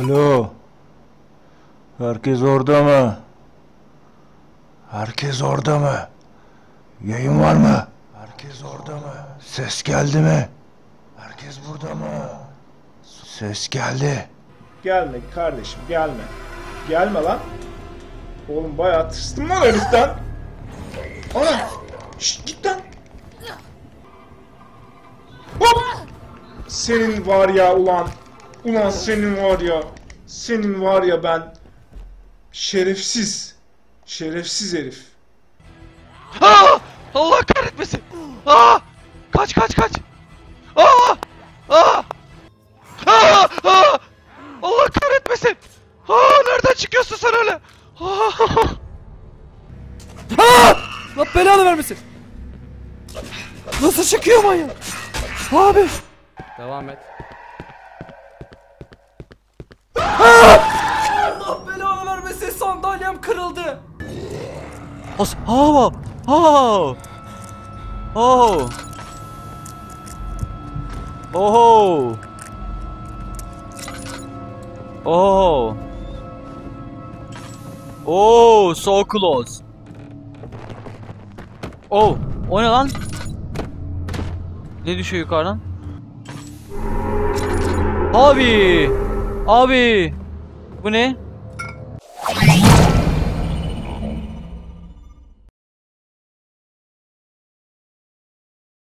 Alo. Herkes orada mı? Herkes orada mı? Yayın var mı? Herkes orada mı? Ses geldi mi? Herkes burada mı? Ses geldi. Gelme kardeşim gelme. Gelme lan. Oğlum bayağı tırstım lan heriften. Ana. Şşt git lan. Hop. Senin var ya ulan. Ulan senin var ya. Senin var ya ben. Şerefsiz. Şerefsiz herif. Aa! Allah kahretmesin. Aa! Kaç kaç kaç. Aa! Aa! Aa! Aa! Allah kahretmesin. Aa! Nereden çıkıyorsun sen öyle? Aa! Allah belanı vermesin. Nasıl çıkıyor manyak? Abi. Devam et. Allah belanı vermesin sandalyem kırıldı. Has hava. Oh. Oh. Oh. Oh. Oh, so close. Oh, o ne lan? Ne düşüyor yukarıdan? Abi! Abi! Bu ne?